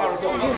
far ago.